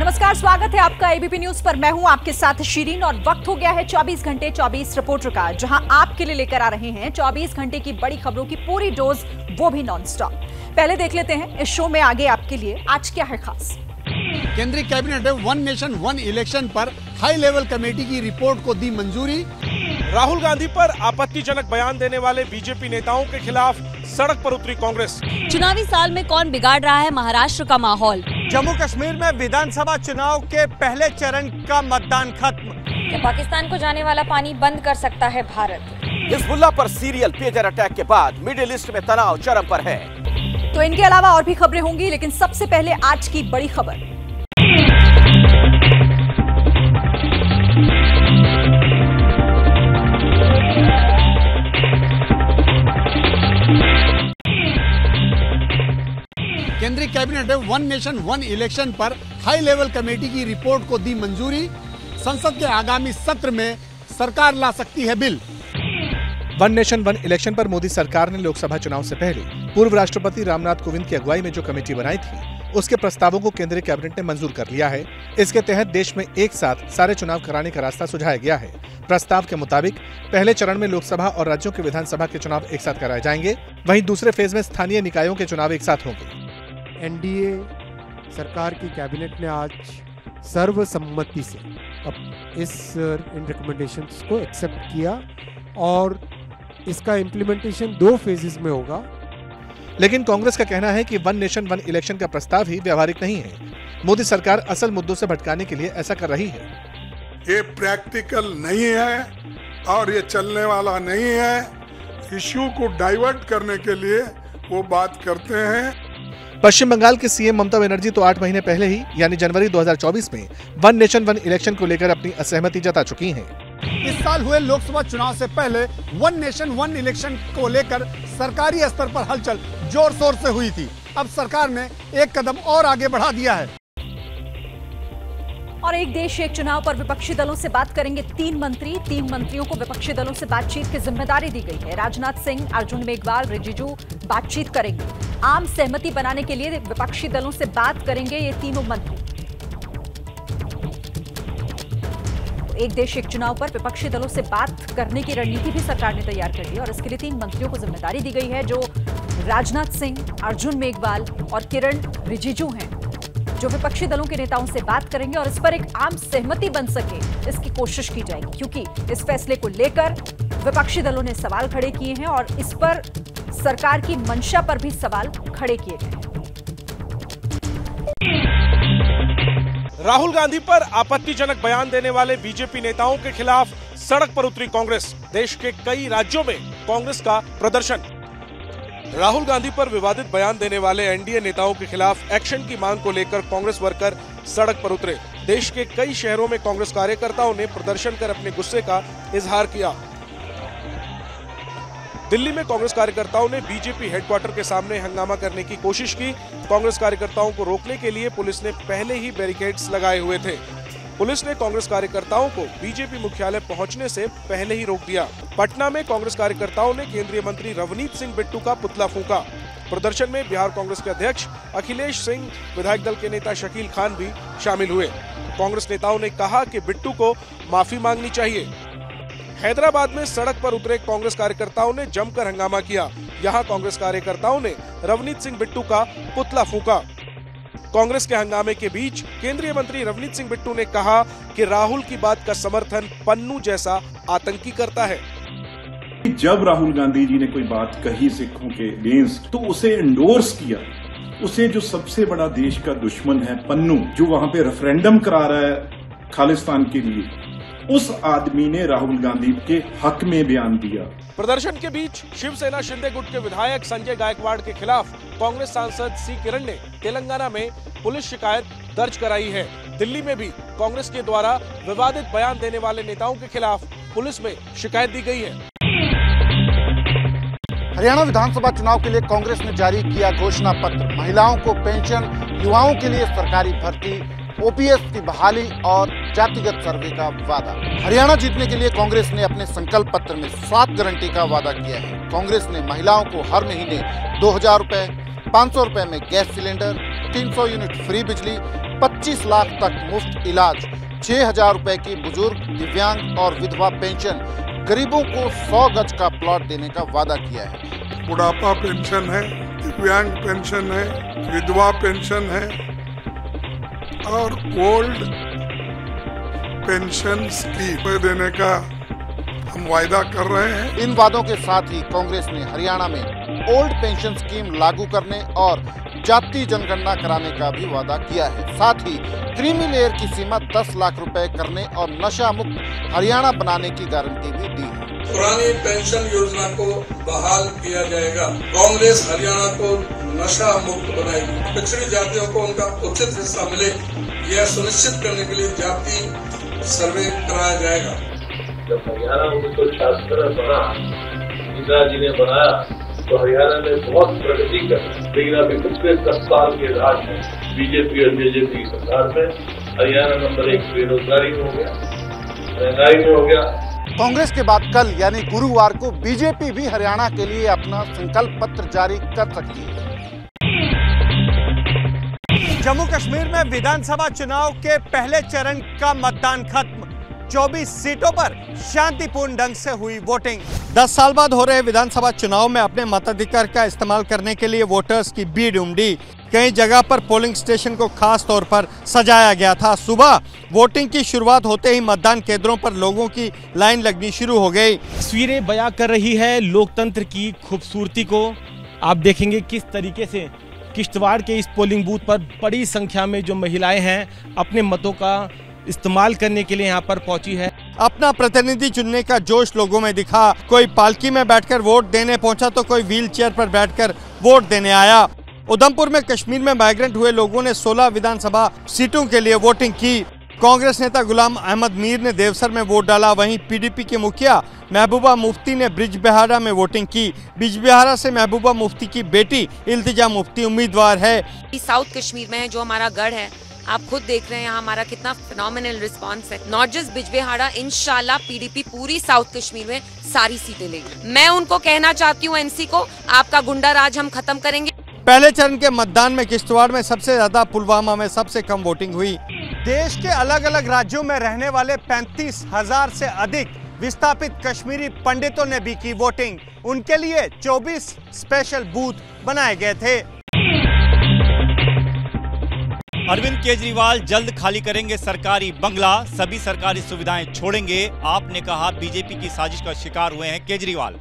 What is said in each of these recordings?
नमस्कार स्वागत है आपका एबीपी न्यूज़ पर। मैं हूँ आपके साथ शीरीन और वक्त हो गया है 24 घंटे 24 रिपोर्टर का जहाँ आपके लिए लेकर आ रहे हैं 24 घंटे की बड़ी खबरों की पूरी डोज वो भी नॉनस्टॉप पहले देख लेते हैं इस शो में आगे आपके लिए आज क्या है खास। केंद्रीय कैबिनेट ने वन नेशन वन इलेक्शन पर हाई लेवल कमेटी की रिपोर्ट को दी मंजूरी। राहुल गांधी पर आपत्तिजनक बयान देने वाले बीजेपी नेताओं के खिलाफ सड़क पर उतरी कांग्रेस। चुनावी साल में कौन बिगाड़ रहा है महाराष्ट्र का माहौल? जम्मू कश्मीर में विधानसभा चुनाव के पहले चरण का मतदान खत्म। क्या पाकिस्तान को जाने वाला पानी बंद कर सकता है भारत। हिजबुल्ला पर सीरियल पेजर अटैक के बाद मिडिल ईस्ट में तनाव चरम पर है। तो इनके अलावा और भी खबरें होंगी लेकिन सबसे पहले आज की बड़ी खबर। केंद्रीय कैबिनेट ने वन नेशन, वन इलेक्शन पर हाई लेवल कमेटी की रिपोर्ट को दी मंजूरी। संसद के आगामी सत्र में सरकार ला सकती है bill. One nation, one election पर मोदी सरकार ने लोकसभा चुनाव से पहले पूर्व राष्ट्रपति रामनाथ कोविंद की अगुवाई में जो कमेटी बनाई थी, उसके प्रस्तावों को केंद्रीय कैबिनेट ने मंजूर कर लिया है। इसके तहत देश में एक साथ सारे चुनाव कराने का रास्ता सुझाया गया है। प्रस्ताव के मुताबिक, पहले चरण में लोकसभा और राज्यों के विधानसभा के चुनाव एक साथ कराए जाएँगे, वहीं दूसरे फ़ेज़ में स्थानीय निकायों के चुनाव एक साथ होंगे। एनडीए सरकार की कैबिनेट ने आज सर्वसम्मति से अब इस इन रिकमेंडेशंस को एक्सेप्ट किया और इसका इम्प्लीमेंटेशन दो फेजेस में होगा। लेकिन कांग्रेस का कहना है कि वन नेशन वन इलेक्शन का प्रस्ताव ही व्यवहारिक नहीं है। मोदी सरकार असल मुद्दों से भटकाने के लिए ऐसा कर रही है। ये प्रैक्टिकल नहीं है और ये चलने वाला नहीं है। इश्यू को डाइवर्ट करने के लिए वो बात करते हैं। पश्चिम बंगाल के सीएम ममता बनर्जी तो आठ महीने पहले ही, यानी जनवरी 2024 में, वन नेशन, वन इलेक्शन को लेकर अपनी असहमति जता चुकी हैं। इस साल हुए लोकसभा चुनाव से पहले वन नेशन, वन इलेक्शन को लेकर सरकारी स्तर पर हलचल ज़ोर शोर से हुई थी अब सरकार ने एक कदम और आगे बढ़ा दिया है और एक देश, एक चुनाव पर विपक्षी दलों से बात करेंगे तीन मंत्री। तीन मंत्रियों को विपक्षी दलों से बातचीत की ज़िम्मेदारी दी गई है। राजनाथ सिंह, अर्जुन मेघवाल, रिजिजू बातचीत करेंगे। आम सहमति बनाने के लिए विपक्षी दलों से बात करेंगे ये तीनों मंत्री। एक देश, एक चुनाव पर विपक्षी दलों से बात करने की रणनीति भी सरकार ने तैयार कर ली और इसके लिए तीन मंत्रियों को ज़िम्मेदारी दी गई है, जो राजनाथ सिंह, अर्जुन मेघवाल और किरण रिजिजू हैं। जो विपक्षी दलों के नेताओं से बात करेंगे और इस पर एक आम सहमति बन सके, इसकी कोशिश की जाएगी। क्योंकि इस फैसले को लेकर विपक्षी दलों ने सवाल खड़े किए हैं और इस पर सरकार की मंशा पर भी सवाल खड़े किए गए राहुल गांधी पर आपत्तिजनक बयान देने वाले बीजेपी नेताओं के खिलाफ सड़क पर उतरी कांग्रेस। देश के कई राज्यों में कांग्रेस का प्रदर्शन। राहुल गांधी पर विवादित बयान देने वाले एनडीए नेताओं के खिलाफ एक्शन की मांग को लेकर कांग्रेस वर्कर सड़क पर उतरे। देश के कई शहरों में कांग्रेस कार्यकर्ताओं ने प्रदर्शन कर अपने गुस्से का इजहार किया। दिल्ली में कांग्रेस कार्यकर्ताओं ने बीजेपी हेडक्वार्टर के सामने हंगामा करने की कोशिश की। कांग्रेस कार्यकर्ताओं को रोकने के लिए पुलिस ने पहले ही बैरिकेड्स लगाए हुए थे। पुलिस ने कांग्रेस कार्यकर्ताओं को बीजेपी मुख्यालय पहुँचने से पहले ही रोक दिया। पटना में कांग्रेस कार्यकर्ताओं ने केंद्रीय मंत्री रवनीत सिंह बिट्टू का पुतला फूका। प्रदर्शन में बिहार कांग्रेस के अध्यक्ष अखिलेश सिंह, विधायक दल के नेता शकील खान भी शामिल हुए। कांग्रेस नेताओं ने कहा कि बिट्टू को माफ़ी मांगनी चाहिए। हैदराबाद में सड़क पर उतरे कांग्रेस कार्यकर्ताओं ने जमकर हंगामा किया। यहाँ कांग्रेस कार्यकर्ताओं ने रवनीत सिंह बिट्टू का पुतला फूका। कांग्रेस के हंगामे के बीच केंद्रीय मंत्री रवनीत सिंह बिट्टू ने कहा कि राहुल की बात का समर्थन पन्नू जैसा आतंकी करता है। जब राहुल गांधी जी ने कोई बात कही सिखों के अगेंस्ट तो उसे इंडोर्स किया। उसे जो सबसे बड़ा देश का दुश्मन है पन्नू, जो वहाँ पे रेफरेंडम करा रहा है खालिस्तान के लिए। उस आदमी ने राहुल गांधी के हक में बयान दिया। प्रदर्शन के बीच शिवसेना शिंदे गुट के विधायक संजय गायकवाड़ के खिलाफ कांग्रेस सांसद सी किरण ने तेलंगाना में पुलिस शिकायत दर्ज कराई है। दिल्ली में भी कांग्रेस के द्वारा विवादित बयान देने वाले नेताओं के खिलाफ पुलिस में शिकायत दी गई है। हरियाणा विधानसभा चुनाव के लिए कांग्रेस ने जारी किया घोषणा पत्र। महिलाओं को पेंशन युवाओं के लिए सरकारी भर्ती ओपीएस की बहाली और जातिगत सर्वे का वादा। हरियाणा जीतने के लिए कांग्रेस ने अपने संकल्प पत्र में सात गारंटी का वादा किया है। कांग्रेस ने महिलाओं को हर महीने दो हज़ार रूपए, पाँच सौ रूपए में गैस सिलेंडर 300 यूनिट फ्री बिजली 25 लाख तक मुफ़्त इलाज 6000 रुपए की बुज़ुर्ग, दिव्यांग और विधवा पेंशन, गरीबों को 100 गज का प्लॉट देने का वादा किया है। बुढ़ापा पेंशन है, दिव्यांग पेंशन है, विधवा पेंशन है और ओल्ड पेंशन स्कीम देने का हम वायदा कर रहे हैं। इन वादों के साथ ही कांग्रेस ने हरियाणा में ओल्ड पेंशन स्कीम लागू करने और जाति जनगणना कराने का भी वादा किया है। साथ ही क्रीमी लेयर की सीमा 10 लाख रुपए करने और नशा मुक्त हरियाणा बनाने की गारंटी भी दी है। पुरानी पेंशन योजना को बहाल किया जाएगा। कांग्रेस हरियाणा को नशा मुक्त बनाएगी। पिछड़ी जातियों को उनका उचित हिस्सा मिले, यह सुनिश्चित करने के लिए जाति सर्वे कराया जाएगा। जब हरियाणा उन्नीस सौ में बना इंदिरा जी ने बनाया तो हरियाणा में बहुत प्रगति कर, लेकिन अभी पिछले दस साल के राज में, बीजेपी और बीजेपी की सरकार में, हरियाणा नंबर एक बेरोजगारी में हो गया, महँगाई में हो गया कांग्रेस के बाद कल, यानी गुरुवार को, बीजेपी भी हरियाणा के लिए अपना संकल्प पत्र जारी कर सकती है। जम्मू कश्मीर में विधानसभा चुनाव के पहले चरण का मतदान खत्म। 24 सीटों पर शांतिपूर्ण ढंग से हुई वोटिंग। 10 साल बाद हो रहे विधानसभा चुनाव में अपने मताधिकार का इस्तेमाल करने के लिए वोटर्स की भीड़ उमड़ी। कई जगह पर पोलिंग स्टेशन को खास तौर पर सजाया गया था। सुबह वोटिंग की शुरुआत होते ही मतदान केंद्रों पर लोगों की लाइन लगनी शुरू हो गई। तस्वीरें बयां कर रही है लोकतंत्र की खूबसूरती को। आप देखेंगे किस तरीके से किश्तवाड़ के इस पोलिंग बूथ पर बड़ी संख्या में जो महिलाएँ हैं, अपने मतों का इस्तेमाल करने के लिए यहाँ पर पहुँची है। अपना प्रतिनिधि चुनने का जोश लोगों में दिखा। कोई पालकी में बैठकर वोट देने पहुँचा तो कोई व्हील चेयर पर बैठकर वोट देने आया। उधमपुर में कश्मीर में माइग्रेंट हुए लोगों ने 16 विधानसभा सीटों के लिए वोटिंग की। कांग्रेस नेता गुलाम अहमद मीर ने देवसर में वोट डाला। वहीं पीडीपी के मुखिया महबूबा मुफ्ती ने ब्रिज बिहारा में वोटिंग की। ब्रिज बिहारा से महबूबा मुफ्ती की बेटी इल्तिजा मुफ्ती उम्मीदवार है। साउथ कश्मीर में जो हमारा गढ़ है। आप खुद देख रहे हैं हमारा कितना फिनोमिनल रिस्पांस है। नॉट जस्ट बिजबेहाड़ा इनशाला पीडीपी पूरी साउथ कश्मीर में सारी सीटें लेगी। मैं उनको कहना चाहती हूँ एनसी को, आपका गुंडा राज हम खत्म करेंगे। पहले चरण के मतदान में किश्तवाड़ में सबसे ज़्यादा पुलवामा में सबसे कम वोटिंग हुई। देश के अलग अलग राज्यों में रहने वाले पैंतीस हज़ार से अधिक विस्थापित कश्मीरी पंडितों ने भी की वोटिंग उनके लिए 24 स्पेशल बूथ बनाए गए थे। अरविंद केजरीवाल जल्द खाली करेंगे सरकारी बंगला, सभी सरकारी सुविधाएँ छोड़ेंगे। आपने कहा बीजेपी की साजिश का शिकार हुए हैं केजरीवाल।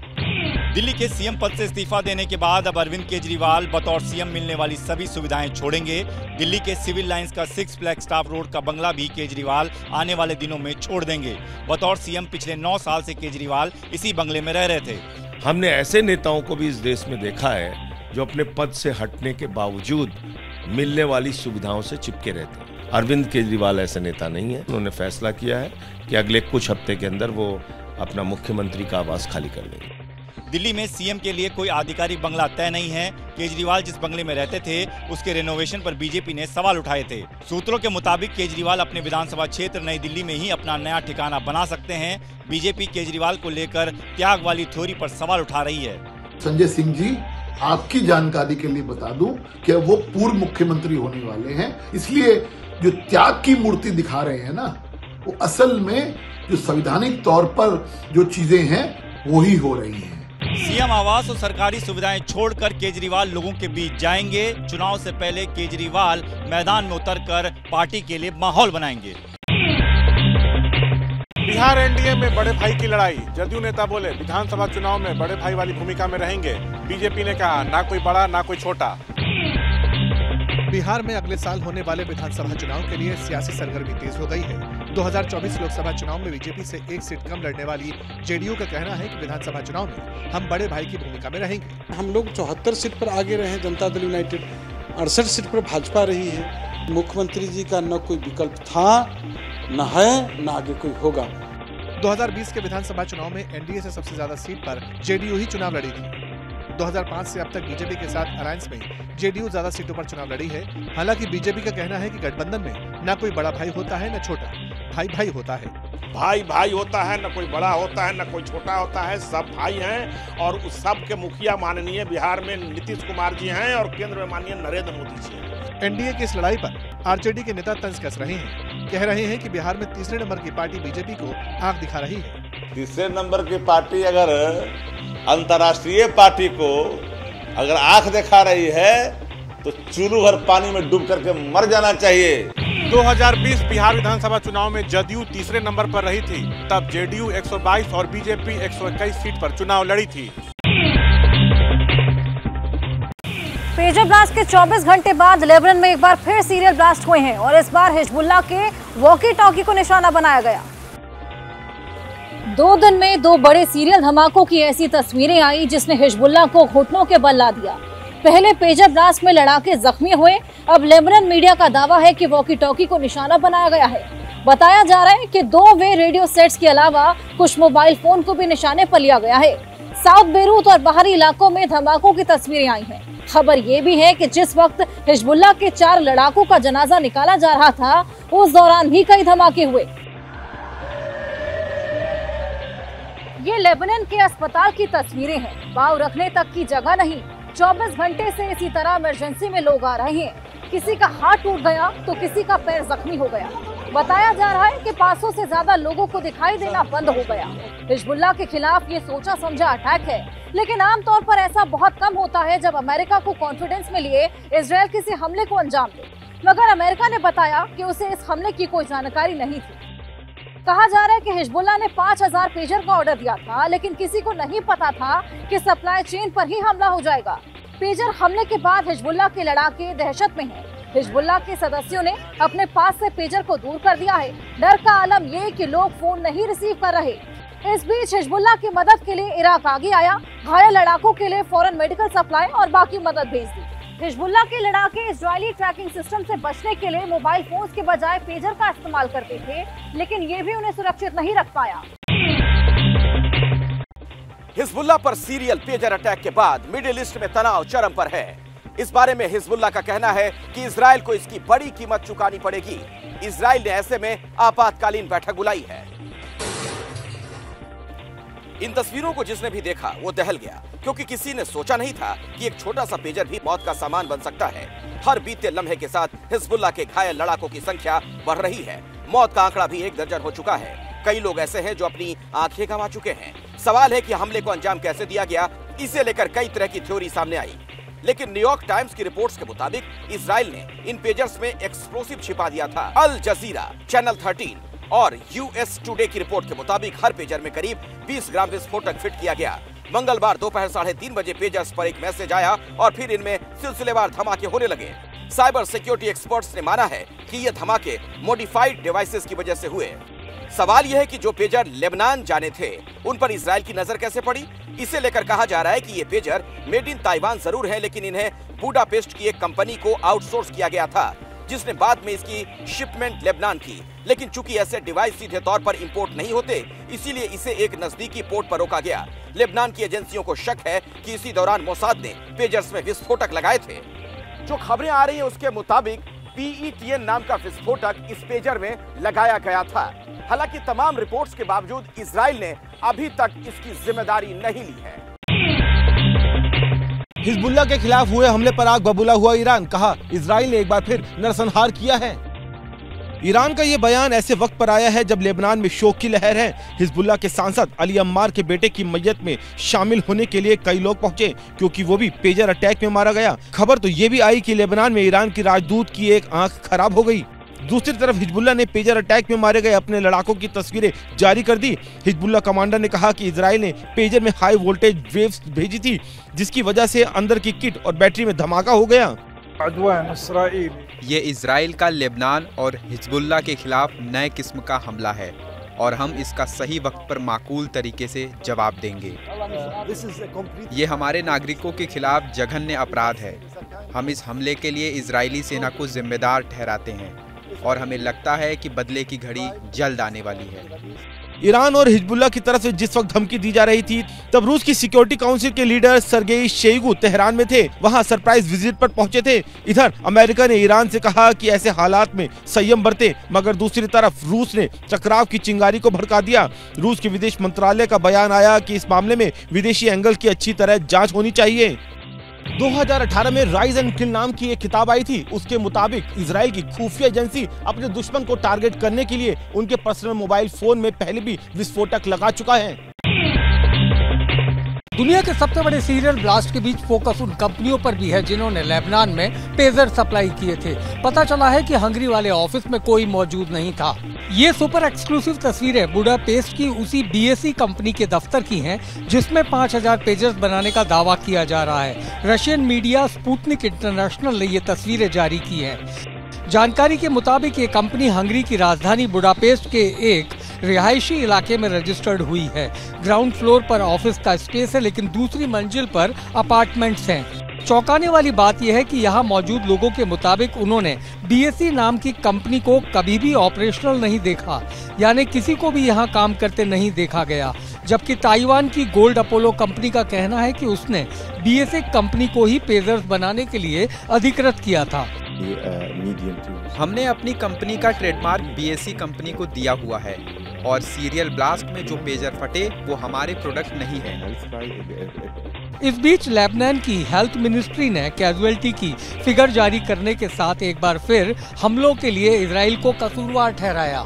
दिल्ली के सीएम पद से इस्तीफा देने के बाद अब अरविंद केजरीवाल बतौर सीएम मिलने वाली सभी सुविधाएँ छोड़ेंगे। दिल्ली के सिविल लाइंस का सिक्स फ्लैग स्टाफ रोड का बंगला भी केजरीवाल आने वाले दिनों में छोड़ देंगे। बतौर सीएम पिछले नौ साल से केजरीवाल इसी बंगले में रह रहे थे। हमने ऐसे नेताओं को भी इस देश में देखा है, जो अपने पद से हटने के बावजूद मिलने वाली सुविधाओं से चिपके रहते हैं। अरविंद केजरीवाल ऐसे नेता नहीं है। उन्होंने फैसला किया है कि अगले कुछ हफ़्ते के अंदर वो अपना मुख्यमंत्री का आवास खाली कर देंगे दिल्ली में सीएम के लिए कोई आधिकारिक बंगला तय नहीं है। केजरीवाल जिस बंगले में रहते थे उसके रेनोवेशन पर बीजेपी ने सवाल उठाए थे। सूत्रों के मुताबिक केजरीवाल अपने विधानसभा क्षेत्र नई दिल्ली में ही अपना नया ठिकाना बना सकते हैं। बीजेपी केजरीवाल को लेकर त्याग वाली थ्योरी पर सवाल उठा रही है। संजय सिंह जी आपकी जानकारी के लिए बता दूँ कि वो पूर्व मुख्यमंत्री होने वाले हैं। इसलिए जो त्याग की मूर्ति दिखा रहे हैं ना, वो असल में जो संवैधानिक तौर पर जो चीज़ें हैं, वो ही हो रही हैं। सीएम आवास और सरकारी सुविधाएँ छोड़कर केजरीवाल लोगों के बीच जाएँगे। चुनाव से पहले केजरीवाल मैदान में उतरकर पार्टी के लिए माहौल बनाएँगे। बिहार एनडीए में बड़े भाई की लड़ाई। जदयू नेता बोले विधानसभा चुनाव में बड़े भाई वाली भूमिका में रहेंगे। बीजेपी ने कहा ना कोई बड़ा ना कोई छोटा। बिहार में अगले साल होने वाले विधानसभा चुनाव के लिए सियासी सरगर्मी तेज हो गई है। 2024 लोकसभा चुनाव में बीजेपी से एक सीट कम लड़ने वाली जेडीयू का कहना है कि विधानसभा चुनाव में हम बड़े भाई की भूमिका में रहेंगे। हम लोग चौहत्तर सीट पर आगे रहे जनता दल यूनाइटेड। अड़सठ सीट पर भाजपा रही है। मुख्यमंत्री जी का न कोई विकल्प था न है न आगे कोई होगा। 2020 के विधानसभा चुनाव में एनडीए से सबसे ज़्यादा सीट पर जेडीयू ही चुनाव लड़ी थी। 2005 से अब तक बीजेपी के साथ अलायंस में जेडीयू ज़्यादा सीटों पर चुनाव लड़ी है। हालाँकि बीजेपी का कहना है कि गठबंधन में न कोई बड़ा भाई होता है न छोटा भाई भाई होता है। भाई भाई होता है न कोई बड़ा होता है न कोई छोटा होता है सब भाई हैं और उस सब के मुखिया माननीय बिहार में नीतीश कुमार जी हैं और केंद्र में माननीय नरेंद्र मोदी जी हैं। एनडीए की इस लड़ाई पर आरजेडी के नेता तंज कस रहे हैं। कह रहे हैं कि बिहार में तीसरे नंबर की पार्टी बीजेपी को आँख दिखा रही है। तीसरे नंबर की पार्टी अगर अंतर्राष्ट्रीय पार्टी को अगर आँख दिखा रही है तो चूलू भर पानी में डूब करके मर जाना चाहिए। 2020 बिहार विधानसभा चुनाव में जदयू तीसरे नंबर पर रही थी तब जेडीयू 122 और बीजेपी 121 सीट पर चुनाव लड़ी थी। पेजर ब्लास्ट के 24 घंटे बाद लेबनन में एक बार फिर सीरियल ब्लास्ट हुए हैं और इस बार हिजबुल्ला के वॉकी टॉकी को निशाना बनाया गया। दो दिन में दो बड़े सीरियल धमाकों की ऐसी तस्वीरें आई जिसने हिजबुल्ला को घुटनों के बल ला दिया। पहले पेजर ब्लास्ट में लड़ाके जख्मी हुए, अब लेबनन मीडिया का दावा है कि वॉकी टॉकी को निशाना बनाया गया है। बताया जा रहा है कि दो वे रेडियो सेट्स के अलावा कुछ मोबाइल फ़ोन को भी निशाने पर लिया गया है। साउथ बेरूत और बाहरी इलाकों में धमाकों की तस्वीरें आई हैं। खबर ये भी है कि जिस वक्त हिजबुल्ला के चार लड़ाकों का जनाजा निकाला जा रहा था, उस दौरान भी कई धमाके हुए। ये लेबनन के अस्पताल की तस्वीरें हैं। पाव रखने तक की जगह नहीं 24 घंटे से इसी तरह इमरजेंसी में लोग आ रहे हैं। किसी का हाथ टूट गया तो किसी का पैर जख्मी हो गया। बताया जा रहा है कि 500 से ज़्यादा लोगों को दिखाई देना बंद हो गया। हिजबुल्ला के खिलाफ ये सोचा समझा अटैक है। लेकिन आमतौर पर ऐसा बहुत कम होता है जब अमेरिका को कॉन्फिडेंस में लिए इसराइल किसी हमले को अंजाम दे। मगर अमेरिका ने बताया कि उसे इस हमले की कोई जानकारी नहीं थी। कहा जा रहा है कि हिजबुल्ला ने 5000 पेजर का ऑर्डर दिया था, लेकिन किसी को नहीं पता था कि सप्लाई चेन पर ही हमला हो जाएगा। पेजर हमले के बाद हिजबुल्ला के लड़ाके दहशत में हैं। हिजबुल्ला के सदस्यों ने अपने पास से पेजर को दूर कर दिया है। डर का आलम ये कि लोग फ़ोन नहीं रिसीव कर रहे। इस बीच हिजबुल्ला की मदद के लिए इराक आगे आया, घायल लड़ाकों के लिए फ़ौरन मेडिकल सप्लाई और बाकी मदद भेज दी। हिजबुल्ला के लड़ाके इसराइली ट्रैकिंग सिस्टम से बचने के लिए मोबाइल फ़ोन के बजाय पेजर का इस्तेमाल करते थे, लेकिन ये भी उन्हें सुरक्षित नहीं रख पाया। हिजबुल्ला पर सीरियल पेजर अटैक के बाद मिडिल ईस्ट में तनाव चरम पर है। इस बारे में हिजबुल्ला का कहना है कि इसराइल को इसकी बड़ी कीमत चुकानी पड़ेगी। इसराइल ने ऐसे में आपातकालीन बैठक बुलाई है। इन तस्वीरों को जिसने भी देखा, वो दहल गया, क्योंकि किसी ने सोचा नहीं था कि एक छोटा सा पेजर भी मौत का सामान बन सकता है। हर बीते लम्हे के साथ हिजबुल्ला के घायल लड़ाकों की संख्या बढ़ रही है। मौत का आंकड़ा भी एक दर्जन हो चुका है। कई लोग ऐसे हैं जो अपनी आँखें गंवा चुके हैं। सवाल है कि हमले को अंजाम कैसे दिया गया? इसे लेकर कई तरह की थ्योरी सामने आई। लेकिन न्यूयॉर्क टाइम्स की रिपोर्ट्स के मुताबिक इसराइल ने इन पेजर्स में एक्सप्लोसिव छिपा दिया था। अल जजीरा चैनल 13 और यूएस टुडे की रिपोर्ट के मुताबिक हर पेजर में करीब 20 ग्राम विस्फोटक फिट किया गया। मंगलवार दोपहर साढ़े तीन बजे पेजर्स पर एक मैसेज आया और फिर इनमें सिलसिलेवार धमाके होने लगे। साइबर सिक्योरिटी एक्सपर्ट्स ने माना है कि ये धमाके मॉडिफाइड डिवाइसेस की वजह से हुए। सवाल यह है कि जो पेजर लेबनान जाने थे, उन पर इसराइल की नज़र कैसे पड़ी? इसे लेकर कहा जा रहा है कि ये पेजर मेड इन ताइवान ज़रूर है, लेकिन इन्हें बुडापेस्ट की एक कंपनी को आउटसोर्स किया गया था, जिसने बाद में इसकी शिपमेंट लेबनान की। लेकिन चूँकि ऐसे डिवाइस सीधे तौर पर इंपोर्ट नहीं होते, इसीलिए इसे एक नजदीकी पोर्ट पर रोका गया। लेबनान की एजेंसियों को शक है कि इसी दौरान मोसाद ने पेजर्स में विस्फोटक लगाए थे। जो खबरें आ रही है उसके मुताबिक पीईटीएन नाम का विस्फोटक इस पेजर में लगाया गया था। हालाँकि तमाम रिपोर्ट्स के बावजूद इसराइल ने अभी तक इसकी ज़िम्मेदारी नहीं ली है। हिजबुल्ला के खिलाफ हुए हमले पर आग बबूला हुआ ईरान, कहा इसराइल ने एक बार फिर नरसंहार किया है। ईरान का ये बयान ऐसे वक्त पर आया है जब लेबनान में शोक की लहर है। हिजबुल्ला के सांसद अली अम्मार के बेटे की मैयत में शामिल होने के लिए कई लोग पहुँचे, क्योंकि वो भी पेजर अटैक में मारा गया। खबर तो ये भी आई कि लेबनान में ईरान की राजदूत की एक आँख खराब हो गई। दूसरी तरफ़ हिजबुल्ला ने पेजर अटैक में मारे गए अपने लड़ाकों की तस्वीरें जारी कर दी। हिजबुल्ला कमांडर ने कहा कि इसराइल ने पेजर में हाई वोल्टेज वेव्स भेजी थी, जिसकी वजह से अंदर की किट और बैटरी में धमाका हो गया। ये इसराइल का लेबनान और हिजबुल्ला के खिलाफ नए किस्म का हमला है और हम इसका सही वक्त पर माकूल तरीके से जवाब देंगे। ये हमारे नागरिकों के खिलाफ जघन्य अपराध है। हम इस हमले के लिए इजरायली सेना को जिम्मेदार ठहराते हैं और हमें लगता है कि बदले की घड़ी जल्द आने वाली है। ईरान और हिजबुल्ला की तरफ़ से जिस वक्त धमकी दी जा रही थी, तब रूस की सिक्योरिटी काउंसिल के लीडर सरगेई शेगू तेहरान में थे। वहाँ सरप्राइज़ विज़िट पर पहुँचे थे। इधर, अमेरिका ने ईरान से कहा कि ऐसे हालात में संयम बरते, मगर दूसरी तरफ़ रूस ने टकराव की चिंगारी को भड़का दिया। रूस के विदेश मंत्रालय का बयान आया की इस मामले में विदेशी एंगल की अच्छी तरह जाँच होनी चाहिए। 2018 में राइज एंड किल नाम की एक किताब आई थी। उसके मुताबिक इसराइल की खुफिया एजेंसी अपने दुश्मन को टारगेट करने के लिए उनके पर्सनल मोबाइल फ़ोन में पहले भी विस्फोटक लगा चुका है। दुनिया के सबसे बड़े सीरियल ब्लास्ट के बीच फोकस उन कंपनियों पर भी है जिन्होंने लेबनान में पेजर सप्लाई किए थे। पता चला है कि हंगरी वाले ऑफ़िस में कोई मौजूद नहीं था। ये सुपर एक्सक्लूसिव तस्वीरें बुडापेस्ट की उसी बीएससी कंपनी के दफ्तर की हैं, जिसमें 5000 पेजर्स बनाने का दावा किया जा रहा है। रशियन मीडिया स्पुतनिक इंटरनेशनल ने ये तस्वीरें जारी की हैं। जानकारी के मुताबिक ये कंपनी हंगरी की राजधानी बुडापेस्ट के एक रिहायशी इलाके में रजिस्टर्ड हुई है। ग्राउंड फ्लोर पर ऑफ़िस का स्पेस है लेकिन दूसरी मंजिल पर अपार्टमेंट्स हैं। चौंकाने वाली बात यह है कि यहाँ मौजूद लोगों के मुताबिक उन्होंने बीएससी नाम की कंपनी को कभी भी ऑपरेशनल नहीं देखा यानी किसी को भी यहाँ काम करते नहीं देखा गया। जबकि ताइवान की गोल्ड अपोलो कंपनी का कहना है कि उसने बीएसए कंपनी को ही पेजर्स बनाने के लिए अधिकृत किया था। हमने अपनी कंपनी का ट्रेडमार्क बीएससी कंपनी को दिया हुआ है। और सीरियल ब्लास्ट में जो पेजर फटे वो हमारे प्रोडक्ट नहीं है। इस बीच लेबनान की हेल्थ मिनिस्ट्री ने कैजुअलिटी की फिगर जारी करने के साथ एक बार फिर हमलों के लिए इसराइल को कसूरवार ठहराया।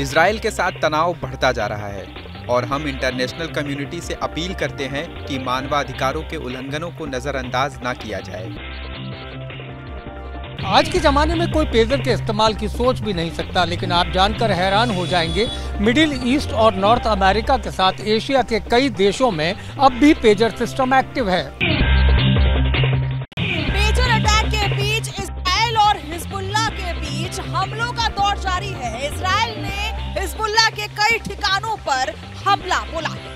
इसराइल के साथ तनाव बढ़ता जा रहा है और हम इंटरनेशनल कम्युनिटी से अपील करते हैं कि मानवाधिकारों के उल्लंघनों को नजरअंदाज न किया जाए। आज के जमाने में कोई पेजर के इस्तेमाल की सोच भी नहीं सकता, लेकिन आप जानकर हैरान हो जाएँगे, मिडिल ईस्ट और नॉर्थ अमेरिका के साथ एशिया के कई देशों में अब भी पेजर सिस्टम एक्टिव है। पेजर अटैक के बीच इसराइल और हिजबुल्ला के बीच हमलों का दौर जारी है। इसराइल ने हिजबुल्ला के कई ठिकानों पर हमला बोला है।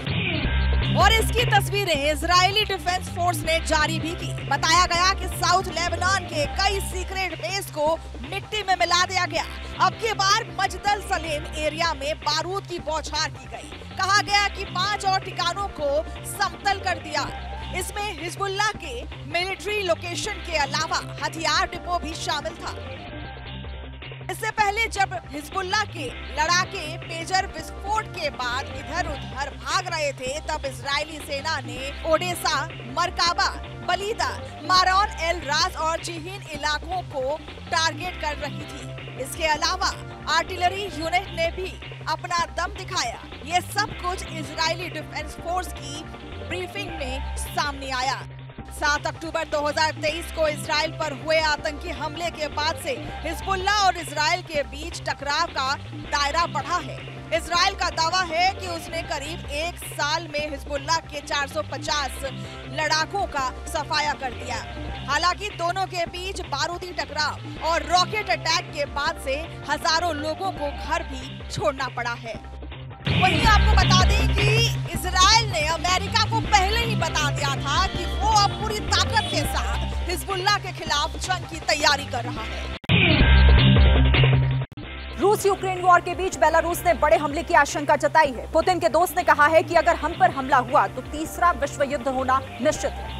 और इसकी तस्वीरें इजरायली डिफेंस फोर्स ने जारी भी की। बताया गया कि साउथ लेबनान के कई सीक्रेट बेस को मिट्टी में मिला दिया गया। अब की बार मजदल सलेम एरिया में बारूद की बौछार की गई। कहा गया कि पाँच और ठिकानों को समतल कर दिया। इसमें हिजबुल्ला के मिलिट्री लोकेशन के अलावा हथियार डिपो भी शामिल था। इससे पहले जब हिजबुल्ला के, लड़ाके पेजर विस्फोट के बाद इधर उधर भाग रहे थे, तब इजरायली सेना ने ओडेसा, मरकाबा, बलीदा, मारौन एल राज और जिहिन इलाकों को टारगेट कर रही थी। इसके अलावा आर्टिलरी यूनिट ने भी अपना दम दिखाया। ये सब कुछ इजरायली डिफेंस फोर्स की ब्रीफिंग में सामने आया। सात अक्टूबर 2023 को इसराइल पर हुए आतंकी हमले के बाद से हिजबुल्ला और इसराइल के बीच टकराव का दायरा बढ़ा है। इसराइल का दावा है कि उसने करीब एक साल में हिजबुल्ला के 450 लड़ाकों का सफाया कर दिया। हालाँकि दोनों के बीच बारूदी टकराव और रॉकेट अटैक के बाद से हज़ारों लोगों को घर भी छोड़ना पड़ा है। वहीं आपको बता दें कि इसराइल ने अमेरिका को पहले ही बता दिया था कि वो अब पूरी ताकत के साथ हिजबुल्ला के खिलाफ जंग की तैयारी कर रहा है। रूस यूक्रेन वॉर के बीच बेलारूस ने बड़े हमले की आशंका जताई है। पुतिन के दोस्त ने कहा है कि अगर हम पर हमला हुआ तो तीसरा विश्व युद्ध होना निश्चित है।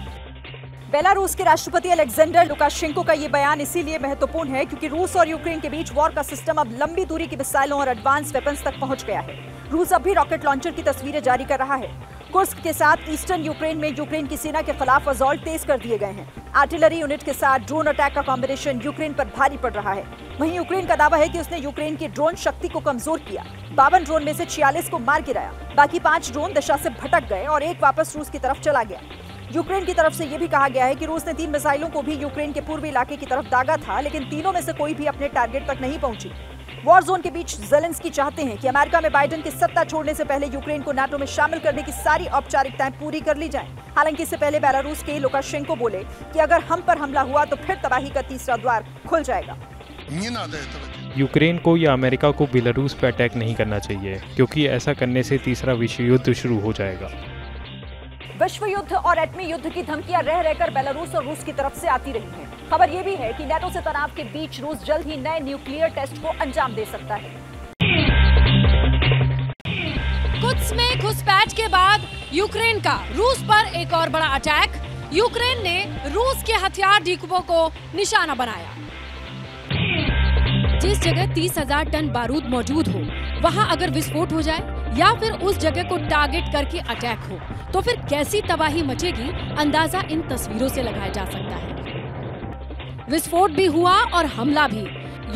बेलारूस के राष्ट्रपति अलेक्जेंडर लुकाशेंको का ये बयान इसीलिए महत्वपूर्ण है क्योंकि रूस और यूक्रेन के बीच वॉर का सिस्टम अब लंबी दूरी की मिसाइलों और एडवांस वेपन्स तक पहुँच गया है। रूस अब भी रॉकेट लॉन्चर की तस्वीरें जारी कर रहा है। कुर्स्क के साथ ईस्टर्न यूक्रेन में यूक्रेन की सेना के खिलाफ असॉल्ट तेज कर दिए गए हैं। आर्टिलरी यूनिट के साथ ड्रोन अटैक का कॉम्बिनेशन यूक्रेन पर भारी पड़ रहा है। वहीं यूक्रेन का दावा है कि उसने यूक्रेन की ड्रोन शक्ति को कमज़ोर किया। बावन ड्रोन में से छियालीस को मार गिराया। बाकी पाँच ड्रोन दिशा से भटक गए और एक वापस रूस की तरफ़ चला गया। यूक्रेन की तरफ़ से यह भी कहा गया है कि रूस ने तीन मिसाइलों को भी यूक्रेन के पूर्वी इलाके की तरफ़ दागा था, लेकिन तीनों में से कोई भी अपने टारगेट तक नहीं पहुँची। वॉर जोन के बीच जेलेंस्की चाहते हैं कि अमेरिका में बाइडेन की सत्ता छोड़ने से पहले यूक्रेन को नाटो में शामिल करने की सारी औपचारिकताएँ पूरी कर ली जाएँ। हालाँकि इससे पहले बेलारूस के लुकाशेंको बोले कि अगर हम पर हमला हुआ तो फिर तबाही का तीसरा द्वार खुल जाएगा। यूक्रेन को या अमेरिका को बेलारूस पर अटैक नहीं करना चाहिए क्योंकि ऐसा करने से तीसरा विश्व युद्ध शुरू हो जाएगा। विश्व युद्ध और एटमी युद्ध की धमकियाँ रह रहकर बेलारूस और रूस की तरफ़ से आती रही हैं। खबर यह भी है कि नेटो से तनाव के बीच रूस जल्द ही नए न्यूक्लियर टेस्ट को अंजाम दे सकता है। कुछ में घुसपैठ के बाद यूक्रेन का, रूस पर एक और बड़ा अटैक। यूक्रेन ने रूस के हथियार डिपो को निशाना बनाया। जिस जगह तीस हज़ार टन बारूद मौजूद हो, वहाँ अगर विस्फोट हो जाए या फिर उस जगह को टारगेट करके अटैक हो तो फिर कैसी तबाही मचेगी, अंदाज़ा इन तस्वीरों से लगाया जा सकता है। विस्फोट भी हुआ और हमला भी।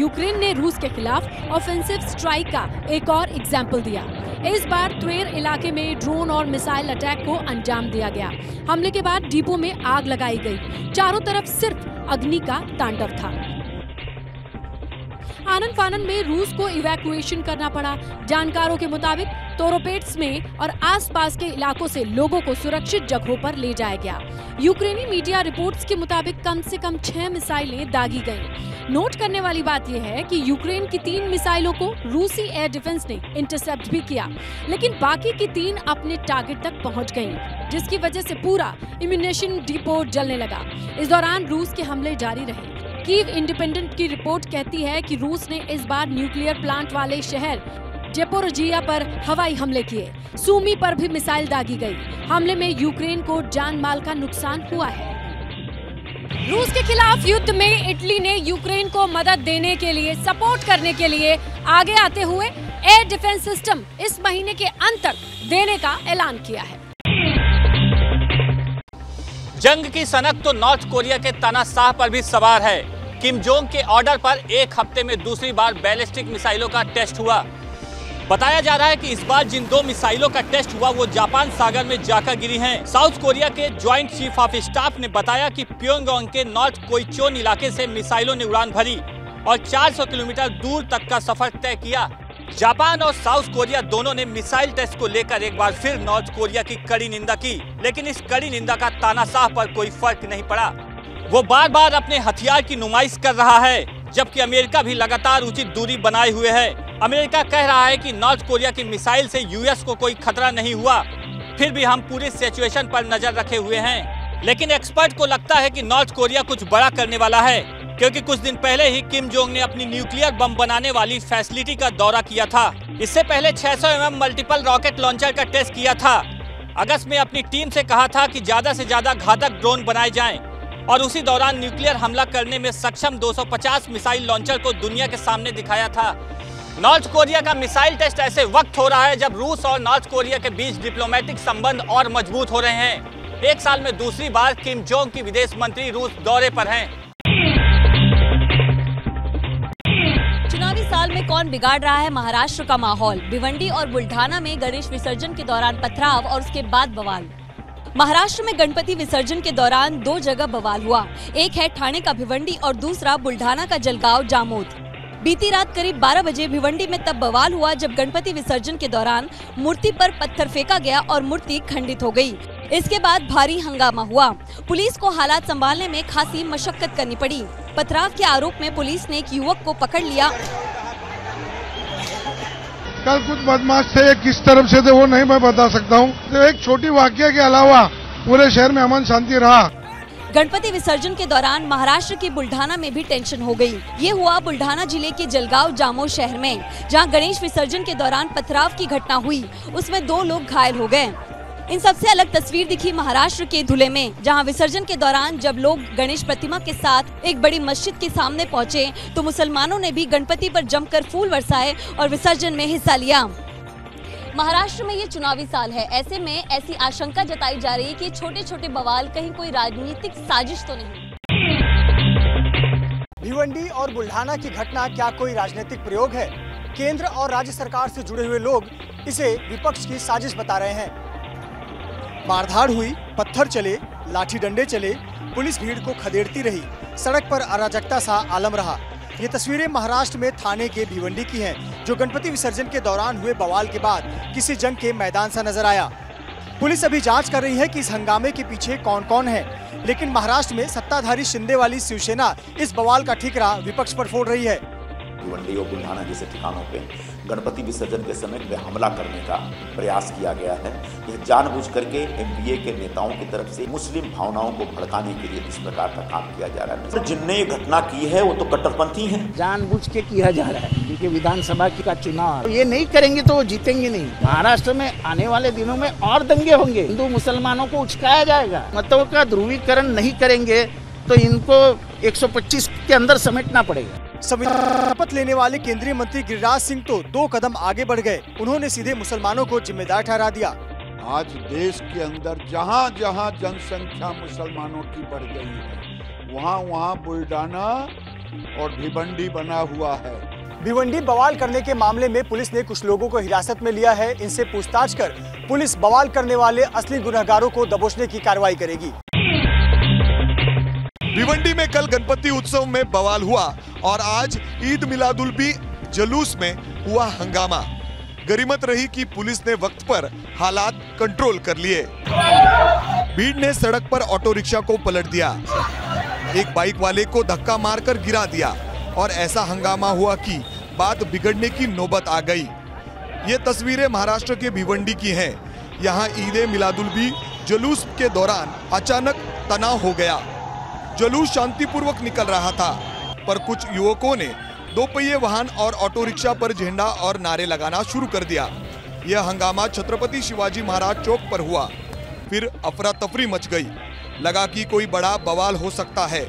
यूक्रेन ने रूस के खिलाफ ऑफेंसिव स्ट्राइक का एक और एग्ज़ाम्पल दिया। इस बार त्वेर इलाके में ड्रोन और मिसाइल अटैक को अंजाम दिया गया। हमले के बाद डिपो में आग लगाई गई। चारों तरफ़ सिर्फ़ अग्नि का तांडव था। आनंद फानन में रूस को इवैक्यूएशन करना पड़ा। जानकारों के मुताबिक तोरोपेट्स में और आसपास के इलाकों से लोगों को सुरक्षित जगहों पर ले जाया गया। यूक्रेनी मीडिया रिपोर्ट्स के मुताबिक कम से कम छह मिसाइलें दागी गईं। नोट करने वाली बात यह है कि यूक्रेन की तीन मिसाइलों को रूसी एयर डिफेंस ने इंटरसेप्ट भी किया लेकिन बाकी की तीन अपने टारगेट तक पहुँच गईं, जिसकी वजह से पूरा इम्यूनेशन डिपो जलने लगा। इस दौरान रूस के हमले जारी रहे। कीव इंडिपेंडेंट की रिपोर्ट कहती है कि रूस ने इस बार न्यूक्लियर प्लांट वाले शहर जेपोरोजिया पर हवाई हमले किए। सूमी पर भी मिसाइल दागी गई। हमले में यूक्रेन को जान माल का नुकसान हुआ है। रूस के खिलाफ युद्ध में इटली ने यूक्रेन को मदद देने के लिए, सपोर्ट करने के लिए आगे आते हुए एयर डिफेंस सिस्टम इस महीने के अंत तक देने का ऐलान किया है। जंग की सनक तो नॉर्थ कोरिया के तानाशाह पर भी सवार है। किम जोंग के ऑर्डर पर एक हफ़्ते में दूसरी बार बैलिस्टिक मिसाइलों का टेस्ट हुआ। बताया जा रहा है कि इस बार जिन दो मिसाइलों का टेस्ट हुआ, वो जापान सागर में जाकर गिरी हैं। साउथ कोरिया के ज्वाइंट चीफ ऑफ़ स्टाफ ने बताया कि प्योंगयांग के नॉर्थ कोइचोन इलाके से मिसाइलों ने उड़ान भरी और 400 किलोमीटर दूर तक का सफ़र तय किया। जापान और साउथ कोरिया दोनों ने मिसाइल टेस्ट को लेकर एक बार फिर नॉर्थ कोरिया की कड़ी निंदा की, लेकिन इस कड़ी निंदा का तानाशाह पर कोई फ़र्क नहीं पड़ा। वो बार बार अपने हथियार की नुमाइश कर रहा है, जबकि अमेरिका भी लगातार उचित दूरी बनाए हुए है। अमेरिका कह रहा है कि नॉर्थ कोरिया की मिसाइल से यूएस को कोई खतरा नहीं हुआ। फिर भी हम पूरी सिचुएशन पर नज़र रखे हुए हैं। लेकिन एक्सपर्ट को लगता है कि नॉर्थ कोरिया कुछ बड़ा करने वाला है, क्योंकि कुछ दिन पहले ही किम जोंग ने अपनी न्यूक्लियर बम बनाने वाली फैसिलिटी का दौरा किया था। इससे पहले 600 सौ mm मल्टीपल रॉकेट लॉन्चर का टेस्ट किया था। अगस्त में अपनी टीम से कहा था कि ज़्यादा से ज़्यादा घातक ड्रोन बनाए जाएँ। और उसी दौरान न्यूक्लियर हमला करने में सक्षम 250 मिसाइल लॉन्चर को दुनिया के सामने दिखाया था। नॉर्थ कोरिया का मिसाइल टेस्ट ऐसे वक्त हो रहा है जब रूस और नॉर्थ कोरिया के बीच डिप्लोमेटिक संबंध और मज़बूत हो रहे हैं। एक साल में दूसरी बार किम जोंग की विदेश मंत्री रूस दौरे पर हैं। चुनावी साल में कौन बिगाड़ रहा है महाराष्ट्र का माहौल? भिवंडी और बुल्ढाना में गणेश विसर्जन के दौरान पथराव और उसके बाद बवाल। महाराष्ट्र में गणपति विसर्जन के दौरान दो जगह बवाल हुआ। एक है ठाणे का भिवंडी और दूसरा बुल्ढाना का जलगांव जामोद। बीती रात करीब 12 बजे भिवंडी में तब बवाल हुआ जब गणपति विसर्जन के दौरान मूर्ति पर पत्थर फेंका गया और मूर्ति खंडित हो गई। इसके बाद भारी हंगामा हुआ। पुलिस को हालात संभालने में खासी मशक्कत करनी पड़ी। पथराव के आरोप में पुलिस ने एक युवक को पकड़ लिया। कल कुछ बदमाश थे किस तरफ़ से थे वो नहीं मैं बता सकता हूँ। तो एक छोटी वाक्य के अलावा पूरे शहर में अमन शांति रहा। गणपति विसर्जन के दौरान महाराष्ट्र के बुल्ढाना में भी टेंशन हो गई। ये हुआ बुल्ढाना ज़िले के जलगांव जामो शहर में, जहाँ गणेश विसर्जन के दौरान पथराव की घटना हुई। उसमें दो लोग घायल हो गए। इन सबसे अलग तस्वीर दिखी महाराष्ट्र के धुले में, जहाँ विसर्जन के दौरान जब लोग गणेश प्रतिमा के साथ एक बड़ी मस्जिद के सामने पहुँचे तो मुसलमानों ने भी गणपति पर जमकर फूल बरसाए और विसर्जन में हिस्सा लिया। महाराष्ट्र में ये चुनावी साल है। ऐसे में ऐसी आशंका जताई जा रही है कि छोटे छोटे बवाल कहीं कोई राजनीतिक साजिश तो नहीं। भिवंडी और बुल्ढाना की घटना क्या कोई राजनीतिक प्रयोग है? केंद्र और राज्य सरकार से जुड़े हुए लोग इसे विपक्ष की साजिश बता रहे हैं। मारधाड़ हुई, पत्थर चले, लाठी डंडे चले, पुलिस भीड़ को खदेड़ती रही। सड़क पर अराजकता सा आलम रहा। ये तस्वीरें महाराष्ट्र में थाने के भिवंडी की हैं, जो गणपति विसर्जन के दौरान हुए बवाल के बाद किसी जंग के मैदान सा नज़र आया। पुलिस अभी जाँच कर रही है कि इस हंगामे के पीछे कौन कौन है, लेकिन महाराष्ट्र में सत्ताधारी शिंदे वाली शिवसेना इस बवाल का ठीकरा विपक्ष पर फोड़ रही है। भिवंडी और बुल्ढाना जैसे ठिकानों पे गणपति विसर्जन के समय पे हमला करने का प्रयास किया गया है। यह जानबूझ करके एनडीए के नेताओं की तरफ़ से मुस्लिम भावनाओं को भड़काने के लिए इस प्रकार का काम किया जा रहा है। तो जिनने ये घटना की है वो तो कट्टरपंथी हैं। जानबूझ के किया जा रहा है क्योंकि विधानसभा का चुनाव ये नहीं करेंगे तो वो जीतेंगे नहीं। महाराष्ट्र में आने वाले दिनों में और दंगे होंगे। हिंदू मुसलमानों को उचकाया जाएगा। मतों का ध्रुवीकरण नहीं करेंगे तो इनको 125 के अंदर समेटना पड़ेगा। शपथ लेने वाले केंद्रीय मंत्री गिरिराज सिंह तो दो कदम आगे बढ़ गए। उन्होंने सीधे मुसलमानों को जिम्मेदार ठहरा दिया। आज देश के अंदर जहाँ जहाँ जनसंख्या मुसलमानों की बढ़ गई है वहाँ वहाँ बुलडाना और भिवंडी बना हुआ है। भिवंडी बवाल करने के मामले में पुलिस ने कुछ लोगों को हिरासत में लिया है। इनसे पूछताछ कर पुलिस बवाल करने वाले असली गुनहगारों को दबोचने की कार्रवाई करेगी। भिवंडी में कल गणपति उत्सव में बवाल हुआ। और आज ईद मिलादुल भी जुलूस में हुआ हंगामा। गरिमत रही कि पुलिस ने वक्त पर हालात कंट्रोल कर लिए। भीड़ ने सड़क पर ऑटो रिक्शा को पलट दिया। एक बाइक वाले को धक्का मारकर गिरा दिया और ऐसा हंगामा हुआ कि बात बिगड़ने की नौबत आ गई। ये तस्वीरें महाराष्ट्र के भिवंडी की हैं। यहाँ ईद मिलादुल भी जुलूस के दौरान अचानक तनाव हो गया। जुलूस शांतिपूर्वक निकल रहा था। पर कुछ युवकों ने दो पहिए वाहन और ऑटो रिक्शा पर झंडा और नारे लगाना शुरू कर दिया। यह हंगामा छत्रपति शिवाजी महाराज चौक पर हुआ। फिर अफरा तफरी मच गई। लगा कि कोई बड़ा बवाल हो सकता है।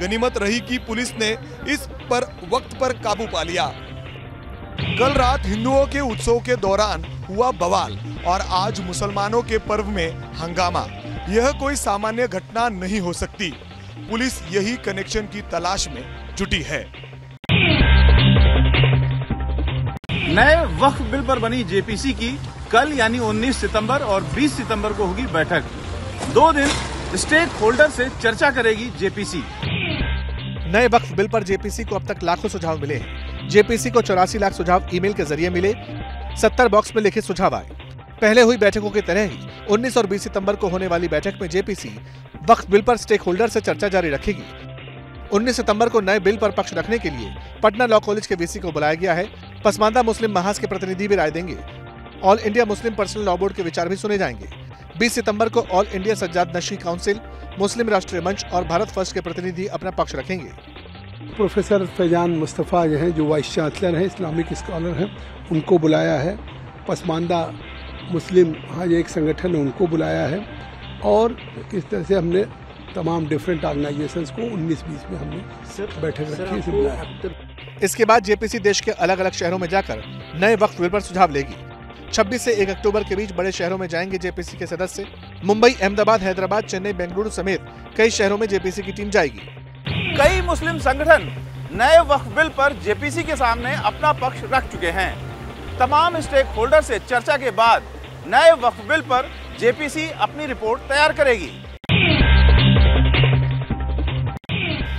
गनीमत रही कि पुलिस ने इस पर वक्त पर काबू पा लिया। कल रात हिंदुओं के उत्सव के दौरान हुआ बवाल और आज मुसलमानों के पर्व में हंगामा। यह कोई सामान्य घटना नहीं हो सकती। पुलिस यही कनेक्शन की तलाश में जुटी है। नए वक्फ बिल पर बनी जेपीसी की कल यानी 19 सितंबर और 20 सितंबर को होगी बैठक। दो दिन स्टेक होल्डर से चर्चा करेगी जेपीसी। नए वक्फ बिल पर जेपीसी को अब तक लाखों सुझाव मिले हैं। जेपीसी को चौरासी लाख सुझाव ईमेल के ज़रिए मिले। सत्तर बॉक्स में लिखे सुझाव आए। पहले हुई बैठकों की तरह ही 19 और 20 सितंबर को होने वाली बैठक में जेपीसी वक्त बिल पर स्टेक होल्डर से चर्चा जारी रखेगी। 19 सितंबर को नए बिल पर पक्ष रखने के लिए पटना लॉ कॉलेज के वीसी को बुलाया गया है। पसमानदा मुस्लिम महाज के प्रतिनिधि भी राय देंगे। All India Muslim personal law board के विचार भी सुने जाएँगे। 20 सितंबर को ऑल इंडिया सज्जाद नशी काउंसिल, मुस्लिम राष्ट्रीय मंच और भारत फ़र्स्ट के प्रतिनिधि अपना पक्ष रखेंगे। प्रोफेसर फैजान मुस्तफ़ा जो हैं, जो वाइस चांसलर हैं, इस्लामिक स्कॉलर हैं, उनको बुलाया है। पसमानदा मुस्लिम हाँ ये एक संगठन है उनको बुलाया है और इस तरह से हमने तमाम डिफरेंट ऑर्गेनाइजेशंस को 19-20 में हमने बैठक रखी इसे बुलाया। इसके बाद जेपीसी देश के अलग अलग शहरों में जाकर नए वक्त बिल पर सुझाव लेगी। 26 से 1 अक्टूबर के बीच बड़े शहरों में जाएँगे जेपीसी के सदस्य। मुंबई अहमदाबाद हैदराबाद चेन्नई बेंगलुरु समेत कई शहरों में जेपीसी की टीम जाएगी। कई मुस्लिम संगठन नए वक्फ बिल पर जेपीसी के सामने अपना पक्ष रख चुके हैं। तमाम स्टेक होल्डर से चर्चा के बाद नए वक्फ बिल पर जेपीसी अपनी रिपोर्ट तैयार करेगी।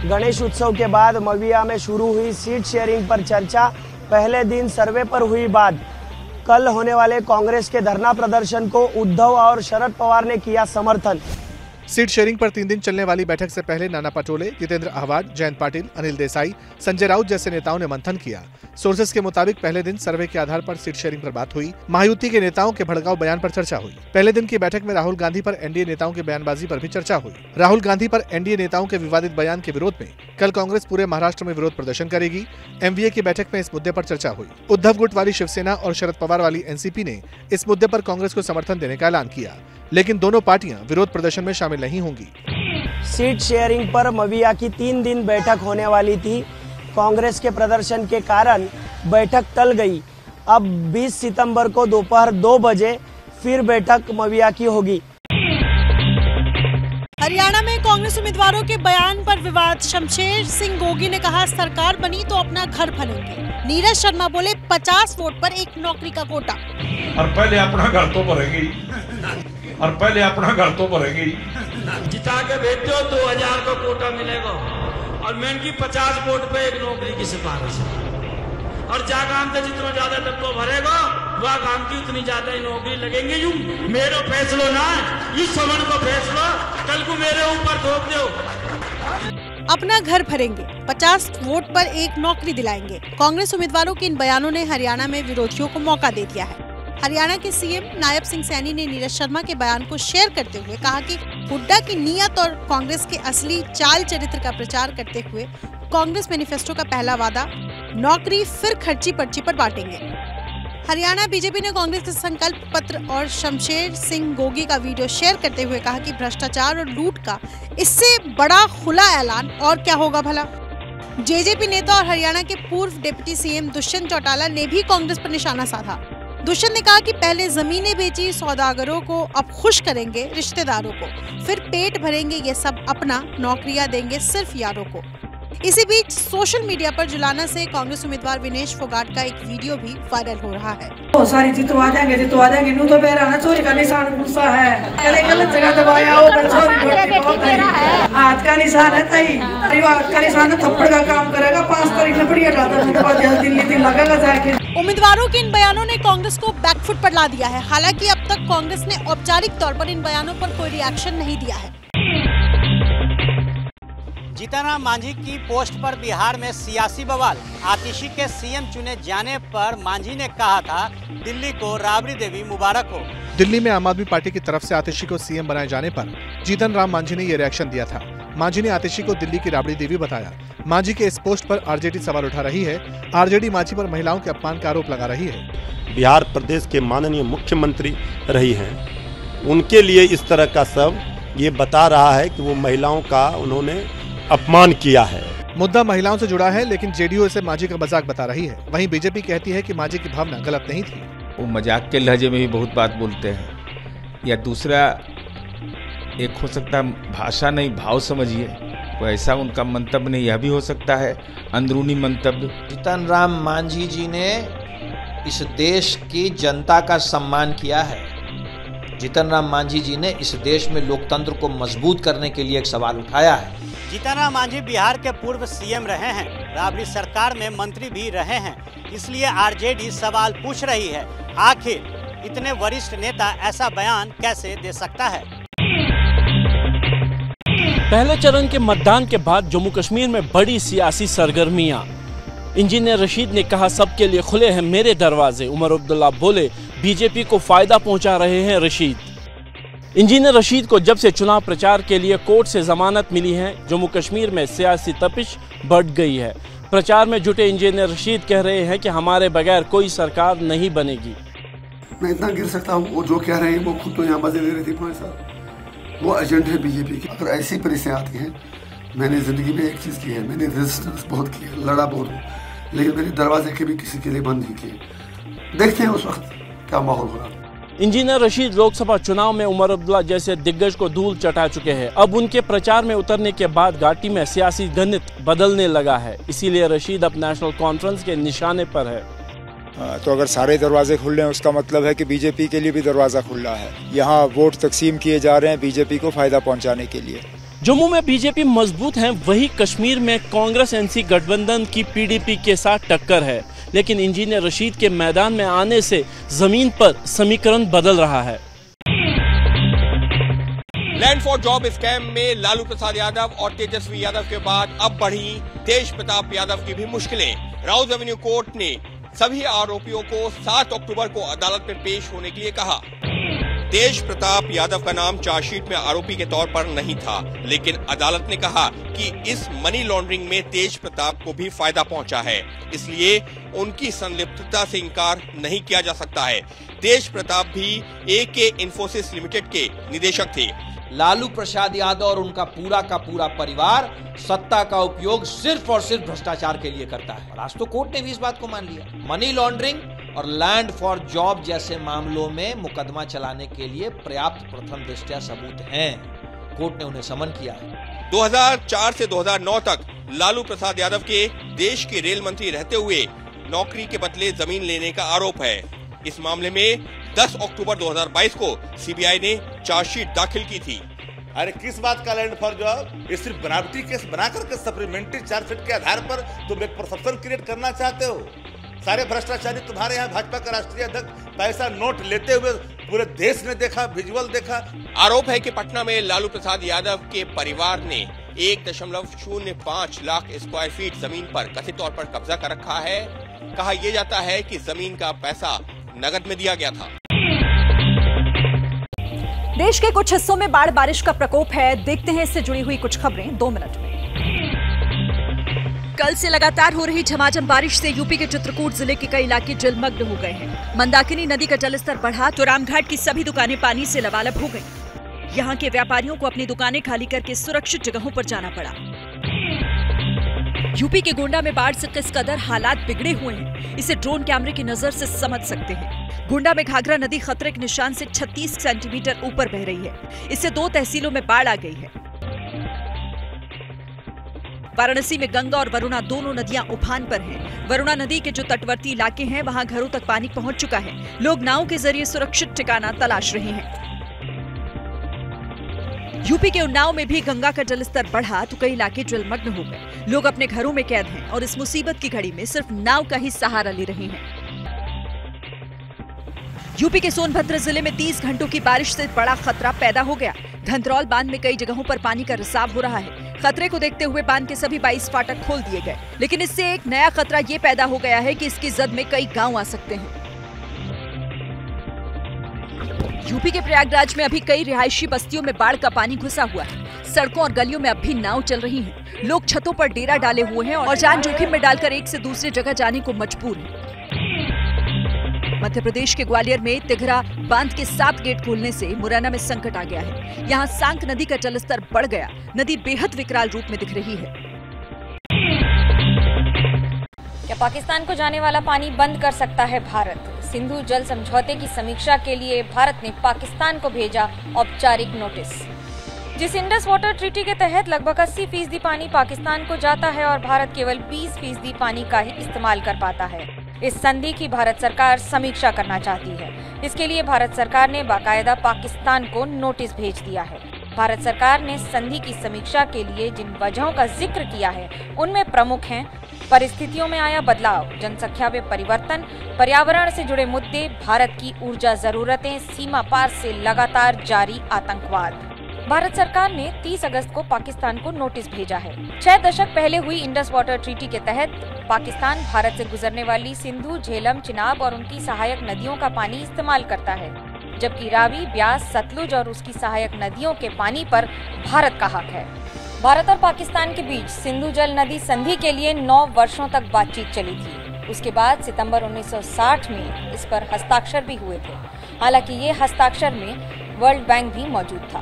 गणेश उत्सव के बाद मविया में शुरू हुई सीट शेयरिंग पर चर्चा। पहले दिन सर्वे पर हुई बात। कल होने वाले कांग्रेस के धरना प्रदर्शन को उद्धव और शरद पवार ने किया समर्थन। सीट शेयरिंग पर तीन दिन चलने वाली बैठक से पहले नाना पटोले, जितेंद्र आहवाड जयंत पाटिल, अनिल देसाई, संजय राउत जैसे नेताओं ने मंथन किया। सोर्सेस के मुताबिक पहले दिन सर्वे के आधार पर सीट शेयरिंग पर बात हुई। महायुति के नेताओं के भड़काऊ बयान पर चर्चा हुई। पहले दिन की बैठक में राहुल गांधी पर एनडीए नेताओं के बयानबाजी पर भी चर्चा हुई। राहुल गांधी पर एनडीए नेताओं के विवादित बयान के विरोध में कल कांग्रेस पूरे महाराष्ट्र में विरोध प्रदर्शन करेगी। एमवीए की बैठक में इस मुद्दे पर चर्चा हुई। उद्धव गुट वाली शिवसेना और शरद पवार वाली एनसीपी ने इस मुद्दे पर कांग्रेस को समर्थन देने का ऐलान किया। लेकिन दोनों पार्टियाँ विरोध प्रदर्शन में शामिल नहीं होंगी। सीट शेयरिंग पर मविया की तीन दिन बैठक होने वाली थी। कांग्रेस के प्रदर्शन के कारण बैठक टल गई। अब 20 सितंबर को दोपहर दो बजे फिर बैठक मविया की होगी। हरियाणा में कांग्रेस उम्मीदवारों के बयान पर विवाद। शमशेर सिंह गोगी ने कहा सरकार बनी तो अपना घर फलेंगे। नीरज शर्मा बोले 50 वोट पर एक नौकरी का कोटा। और पहले अपना घर तो भरेंगे और पहले अपना घर तो भरेंगे जिता के भेजो दो हज़ार का कोटा मिलेगा। और मैं की पचास वोट पे एक नौकरी की सिफारिश है। और जा काम से जितना ज़्यादा डब्बो भरेगा वह काम की उतनी ज़्यादा ही नौकरी लगेंगे। यूँ मेरा फैसलो ना इस समन को फैसलो कल को मेरे ऊपर थोप दो। अपना घर भरेंगे 50 वोट पर एक नौकरी दिलाएँगे। कांग्रेस उम्मीदवारों के इन बयानों ने हरियाणा में विरोधियों को मौका दे दिया है। हरियाणा के सीएम नायब सिंह सैनी ने नीरज शर्मा के बयान को शेयर करते हुए कहा कि हुड्डा की नीयत और कांग्रेस के असली चाल चरित्र का प्रचार करते हुए कांग्रेस मैनिफेस्टो का पहला वादा, नौकरी फिर खर्ची पर्ची पर बांटेंगे। हरियाणा बीजेपी ने कांग्रेस के संकल्प पत्र और शमशेर सिंह गोगी का वीडियो शेयर करते हुए कहा कि भ्रष्टाचार और लूट का इससे बड़ा खुला ऐलान और क्या होगा भला? जेजेपी नेता और हरियाणा के पूर्व डिप्टी सीएम दुष्यंत चौटाला ने भी कांग्रेस पर निशाना साधा। दुष्यंत ने कहा कि पहले जमीनें बेची सौदागरों को अब खुश करेंगे रिश्तेदारों को। फिर पेट भरेंगे ये सब अपना नौकरियाँ देंगे सिर्फ़ यारों को। इसी बीच सोशल मीडिया पर जुलाना से कांग्रेस उम्मीदवार विनेश फोगाट का एक वीडियो भी वायरल हो रहा है। बहुत सारी जितवा देंगे जितवा देंगे नू तो मेरा चोरी का निशान गुस्सा है। गले गलत जगह दबाया हो तो चोरी करके बहुत है। हाथ का निशान है तई हाथ का निशान है थप्पड़ का काम करेगा पाँच तारीख में बढ़िया जाता बाद दिल्ली दिन लगेगा जाके। उम्मीदवारों के इन बयानों ने कांग्रेस को बैकफुट पर ला दिया है। हालाँकि अब तक कांग्रेस ने औपचारिक तौर पर इन बयानों पर कोई रिएक्शन नहीं दिया है। जीतनराम मांझी की पोस्ट पर बिहार में सियासी बवाल। आतिशी के सीएम चुने जाने पर मांझी ने कहा था दिल्ली को राबड़ी देवी मुबारक हो। दिल्ली में आम आदमी पार्टी की तरफ़ से आतिशी को सीएम बनाए जाने पर जीतन राम मांझी ने ये रिएक्शन दिया था। मांझी ने आतिशी को दिल्ली की राबड़ी देवी बताया। मांझी के इस पोस्ट पर आरजेडी सवाल उठा रही है। आरजेडी मांझी पर महिलाओं के अपमान का आरोप लगा रही है। बिहार प्रदेश के माननीय मुख्यमंत्री रही हैं। उनके लिए इस तरह का सब ये बता रहा है कि वो महिलाओं का उन्होंने अपमान किया है। मुद्दा महिलाओं से जुड़ा है लेकिन जेडीयू इसे मांझी का मज़ाक बता रही है। वहीं बीजेपी कहती है कि मांझी की भावना गलत नहीं थी। वो मज़ाक के लहजे में भी बहुत बात बोलते हैं। या दूसरा एक हो सकता है भाषा नहीं भाव समझिए। कोई ऐसा उनका मंतव्य नहीं यह भी हो सकता है अंदरूनी मंतव्य। जीतन राम मांझी जी ने इस देश की जनता का सम्मान किया है। जीतन राम मांझी जी ने इस देश में लोकतंत्र को मज़बूत करने के लिए एक सवाल उठाया है। जीतन राम मांझी बिहार के पूर्व सीएम रहे हैं। राबड़ी सरकार में मंत्री भी रहे हैं। इसलिए आरजेडी सवाल पूछ रही है। आखिर इतने वरिष्ठ नेता ऐसा बयान कैसे दे सकता है? पहले चरण के मतदान के बाद जम्मू कश्मीर में बड़ी सियासी सरगर्मियाँ। इंजीनियर रशीद ने कहा, सबके लिए खुले हैं मेरे दरवाजे। उमर अब्दुल्ला बोले, बीजेपी को फ़ायदा पहुँचा रहे हैं, रशीद। इंजीनियर रशीद को जब से चुनाव प्रचार के लिए कोर्ट से जमानत मिली है जम्मू कश्मीर में सियासी तपिश बढ़ गई है। प्रचार में जुटे इंजीनियर रशीद कह रहे हैं कि हमारे बगैर कोई सरकार नहीं बनेगी। मैं इतना गिर सकता हूँ, वो जो कह रहे हैं वो खुद तो यहाँ मज़े ले रही थी वो एजेंट है बीजेपी की। अगर ऐसी परिस्थितियाँ आती हैं, मैंने ज़िंदगी में एक चीज़ की है, मैंने रेजिस्टेंस बहुत की है लड़ा बहुत लेकिन मेरे दरवाजे के भी किसी के लिए बंद नहीं किए। देखते हैं उस वक्त क्या माहौल हो रहा है इंजीनियर रशीद लोकसभा चुनाव में उमर अब्दुल्ला जैसे दिग्गज को धूल चटा चुके हैं। अब उनके प्रचार में उतरने के बाद घाटी में सियासी गणित बदलने लगा है। इसीलिए रशीद अब नेशनल कॉन्फ्रेंस के निशाने पर है। तो अगर सारे दरवाजे खुल रहे हैं उसका मतलब है कि बीजेपी के लिए भी दरवाज़ा खुल रहा है। यहाँ वोट तकसीम किए जा रहे हैं बीजेपी को फ़ायदा पहुँचाने के लिए। जम्मू में बीजेपी मज़बूत है वही कश्मीर में कांग्रेस एनसी गठबंधन की पीडीपी के साथ टक्कर है। लेकिन इंजीनियर रशीद के मैदान में आने से ज़मीन पर समीकरण बदल रहा है। लैंड फॉर जॉब स्कैम में लालू प्रसाद यादव और तेजस्वी यादव के बाद अब बढ़ी तेज प्रताप यादव की भी मुश्किलें। राउज एवेन्यू कोर्ट ने सभी आरोपियों को 7 अक्टूबर को अदालत में पेश होने के लिए कहा। तेज प्रताप यादव का नाम चार्जशीट में आरोपी के तौर पर नहीं था, लेकिन अदालत ने कहा कि इस मनी लॉन्ड्रिंग में तेज प्रताप को भी फ़ायदा पहुँचा है, इसलिए उनकी संलिप्तता से इनकार नहीं किया जा सकता है। तेज प्रताप भी ए के इन्फोसिस लिमिटेड के निदेशक थे। लालू प्रसाद यादव और उनका पूरा का पूरा परिवार सत्ता का उपयोग सिर्फ़ और सिर्फ़ भ्रष्टाचार के लिए करता है। आज तो कोर्ट ने भी इस बात को मान लिया। मनी लॉन्ड्रिंग और लैंड फॉर जॉब जैसे मामलों में मुकदमा चलाने के लिए पर्याप्त प्रथम दृष्टिया सबूत हैं। कोर्ट ने उन्हें समन किया है। 2004 से 2009 तक लालू प्रसाद यादव के देश के रेल मंत्री रहते हुए नौकरी के बदले ज़मीन लेने का आरोप है। इस मामले में 10 अक्टूबर 2022 को सीबीआई ने चार्जशीट दाखिल की थी। अरे किस बात का लैंड फॉर जॉब? ये सिर्फ़ बनावटी केस बना करके सप्लीमेंट्री चार्जशीट के आधार पर तुम एक परसेप्शन क्रिएट करना चाहते हो? सारे भ्रष्टाचारी तुम्हारे यहाँ भाजपा का राष्ट्रीय अध्यक्ष पैसा नोट लेते हुए पूरे देश ने देखा विजुअल देखा। आरोप है कि पटना में लालू प्रसाद यादव के परिवार ने एक दशमलव शून्य पाँच लाख स्क्वायर फीट ज़मीन पर कथित तौर पर कब्जा कर रखा है। कहा यह जाता है कि ज़मीन का पैसा नगद में दिया गया था। देश के कुछ हिस्सों में बाढ़ बारिश का प्रकोप है। देखते हैं इससे जुड़ी हुई कुछ खबरें दो मिनट में। कल से लगातार हो रही झमाझम बारिश से यूपी के चित्रकूट ज़िले के कई इलाके जलमग्न हो गए हैं। मंदाकिनी नदी का जलस्तर बढ़ा तो रामघाट की सभी दुकानें पानी से लबालब हो गईं। यहाँ के व्यापारियों को अपनी दुकानें खाली करके सुरक्षित जगहों पर जाना पड़ा। यूपी के गोंडा में बाढ़ से किस कदर हालात बिगड़े हुए हैं, इसे ड्रोन कैमरे की नज़र से समझ सकते हैं। गोंडा में घाघरा नदी खतरे के निशान से 36 सेंटीमीटर ऊपर बह रही है। इससे दो तहसीलों में बाढ़ आ गई है। वाराणसी में गंगा और वरुणा दोनों नदियाँ उफान पर हैं। वरुणा नदी के जो तटवर्ती इलाके हैं, वहाँ घरों तक पानी पहुँच चुका है। लोग नाव के ज़रिए सुरक्षित ठिकाना तलाश रहे हैं। यूपी के उन्नाव में भी गंगा का जलस्तर बढ़ा तो कई इलाके जलमग्न हो गए। लोग अपने घरों में कैद हैं और इस मुसीबत की घड़ी में सिर्फ़ नाव का ही सहारा ले रहे हैं। यूपी के सोनभद्र ज़िले में 30 घंटों की बारिश से बड़ा खतरा पैदा हो गया। धंतरौल बाँध में कई जगहों पर पानी का रिसाव हो रहा है। खतरे को देखते हुए बाँध के सभी 22 फाटक खोल दिए गए। लेकिन इससे एक नया खतरा ये पैदा हो गया है कि इसकी जद में कई गाँव आ सकते हैं। यूपी के प्रयागराज में अभी कई रिहायशी बस्तियों में बाढ़ का पानी घुसा हुआ है। सड़कों और गलियों में अब भी नाव चल रही हैं। लोग छतों पर डेरा डाले हुए हैं और जान जोखिम में डालकर एक से दूसरे जगह जाने को मजबूर हैं। मध्य प्रदेश के ग्वालियर में तिघरा बाँध के सात गेट खोलने से मुरैना में संकट आ गया है। यहाँ सांक नदी का जलस्तर बढ़ गया। नदी बेहद विकराल रूप में दिख रही है। क्या पाकिस्तान को जाने वाला पानी बंद कर सकता है भारत? सिंधु जल समझौते की समीक्षा के लिए भारत ने पाकिस्तान को भेजा औपचारिक नोटिस। जिस इंडस वाटर ट्रीटी के तहत लगभग 80 फ़ीसदी पानी पाकिस्तान को जाता है और भारत केवल 20 फ़ीसदी पानी का ही इस्तेमाल कर पाता है, इस संधि की भारत सरकार समीक्षा करना चाहती है। इसके लिए भारत सरकार ने बाकायदा पाकिस्तान को नोटिस भेज दिया है। भारत सरकार ने संधि की समीक्षा के लिए जिन वजहों का ज़िक्र किया है, उनमें प्रमुख हैं, परिस्थितियों में आया बदलाव, जनसंख्या में परिवर्तन, पर्यावरण से जुड़े मुद्दे, भारत की ऊर्जा जरूरतें, सीमा पार से लगातार जारी आतंकवाद। भारत सरकार ने 30 अगस्त को पाकिस्तान को नोटिस भेजा है। छह दशक पहले हुई इंडस वाटर ट्रीटी के तहत पाकिस्तान भारत से गुजरने वाली सिंधु, झेलम, चिनाब और उनकी सहायक नदियों का पानी इस्तेमाल करता है। जबकि रावी, ब्यास, सतलुज और उसकी सहायक नदियों के पानी पर भारत का हक है। भारत और पाकिस्तान के बीच सिंधु जल नदी संधि के लिए नौ वर्षों तक बातचीत चली थी। उसके बाद सितंबर 1960 में इस पर हस्ताक्षर भी हुए थे। हालाँकि ये हस्ताक्षर में वर्ल्ड बैंक भी मौजूद था।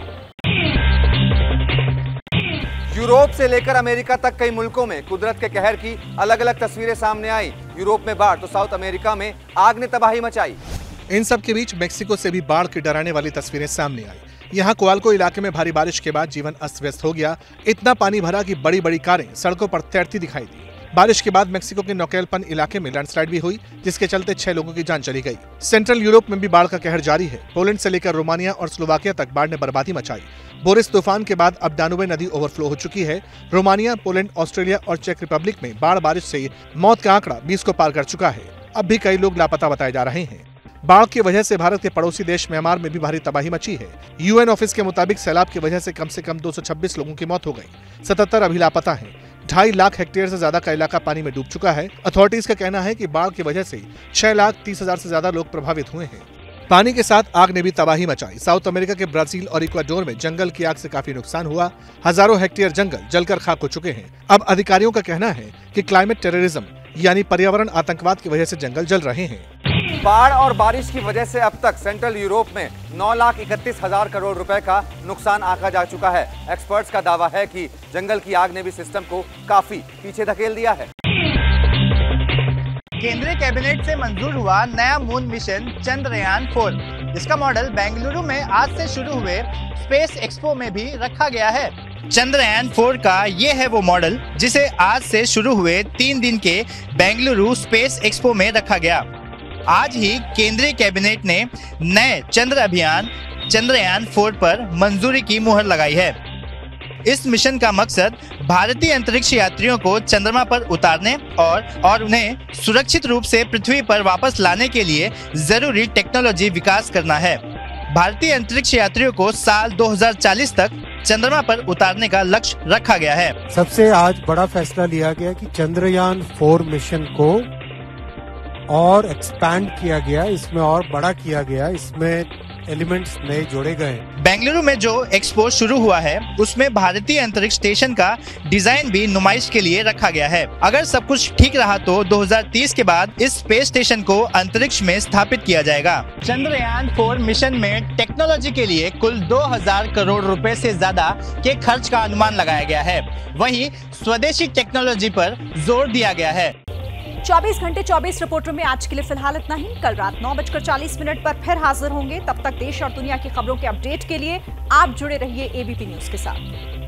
यूरोप से लेकर अमेरिका तक कई मुल्कों में कुदरत के कहर की अलग अलग तस्वीरें सामने आई। यूरोप में बाढ़ तो साउथ अमेरिका में आग ने तबाही मचाई। इन सब के बीच मेक्सिको से भी बाढ़ की डराने वाली तस्वीरें सामने आई। यहाँ कोआलको इलाके में भारी बारिश के बाद जीवन अस्त व्यस्त हो गया। इतना पानी भरा कि बड़ी बड़ी कारें सड़कों पर तैरती दिखाई दी। बारिश के बाद मेक्सिको के नोकेलपन इलाके में लैंडस्लाइड भी हुई, जिसके चलते छह लोगों की जान चली गई। सेंट्रल यूरोप में भी बाढ़ का कहर जारी है। पोलैंड से लेकर रोमानिया और स्लोवाकिया तक बाढ़ ने बर्बादी मचाई। बोरिस तूफ़ान के बाद अब दानुबे नदी ओवरफ्लो हो चुकी है। रोमानिया, पोलैंड, ऑस्ट्रेलिया और चेक रिपब्लिक में बाढ़ बारिश से मौत का आंकड़ा बीस को पार कर चुका है। अब भी कई लोग लापता बताए जा रहे हैं। बाढ़ की वजह से भारत के पड़ोसी देश म्यांमार में भी भारी तबाही मची है। यूएन ऑफ़िस के मुताबिक सैलाब की वजह से कम से कम 226 लोगों की मौत हो गई। 77 अभी लापता हैं। ढाई लाख हेक्टेयर से ज़्यादा का इलाका पानी में डूब चुका है। अथॉरिटीज का कहना है कि बाढ़ की वजह से छह लाख तीस हज़ार से ज़्यादा लोग प्रभावित हुए हैं। पानी के साथ आग ने भी तबाही मचाई। साउथ अमेरिका के ब्राज़ील और इक्वाडोर में जंगल की आग से काफ़ी नुकसान हुआ। हज़ारों हेक्टेयर जंगल जलकर खाक हो चुके हैं। अब अधिकारियों का कहना है कि क्लाइमेट टेररिज्म यानी पर्यावरण आतंकवाद की वजह से जंगल जल रहे हैं। बाढ़ और बारिश की वजह से अब तक सेंट्रल यूरोप में नौ लाख इकतीस हज़ार करोड़ रुपए का नुकसान आका जा चुका है। एक्सपर्ट्स का दावा है कि जंगल की आग ने भी सिस्टम को काफ़ी पीछे धकेल दिया है। केंद्रीय कैबिनेट से मंजूर हुआ नया मून मिशन चंद्रयान फोर। जिसका मॉडल बेंगलुरु में आज से शुरू हुए स्पेस एक्सपो में भी रखा गया है। चंद्रयान फोर का ये है वो मॉडल, जिसे आज से शुरू हुए तीन दिन के बेंगलुरु स्पेस एक्सपो में रखा गया। आज ही केंद्रीय कैबिनेट ने नए चंद्र अभियान, चंद्रयान फोर पर मंजूरी की मुहर लगाई है। इस मिशन का मकसद भारतीय अंतरिक्ष यात्रियों को चंद्रमा पर उतारने और और उन्हें सुरक्षित रूप से पृथ्वी पर वापस लाने के लिए ज़रूरी टेक्नोलॉजी विकास करना है। भारतीय अंतरिक्ष यात्रियों को साल 2040 तक चंद्रमा पर उतारने का लक्ष्य रखा गया है। सबसे आज बड़ा फैसला लिया गया कि चंद्रयान फोर मिशन को और एक्सपैंड किया गया, इसमें और बड़ा किया गया। इसमें एलिमेंट्स नए जोड़े गए। बेंगलुरु में जो एक्सपो शुरू हुआ है, उसमें भारतीय अंतरिक्ष स्टेशन का डिज़ाइन भी नुमाइश के लिए रखा गया है। अगर सब कुछ ठीक रहा तो 2030 के बाद इस स्पेस स्टेशन को अंतरिक्ष में स्थापित किया जाएगा। चंद्रयान फोर मिशन में टेक्नोलॉजी के लिए कुल 2000 करोड़ रुपए से ज़्यादा के खर्च का अनुमान लगाया गया है। वहीं स्वदेशी टेक्नोलॉजी पर ज़ोर दिया गया है। 24 घंटे 24 रिपोर्टर में आज के लिए फ़िलहाल इतना ही। कल रात नौ बजकर चालीस मिनट पर फिर हाजिर होंगे। तब तक देश और दुनिया की खबरों के अपडेट के लिए आप जुड़े रहिए एबीपी न्यूज़ के साथ।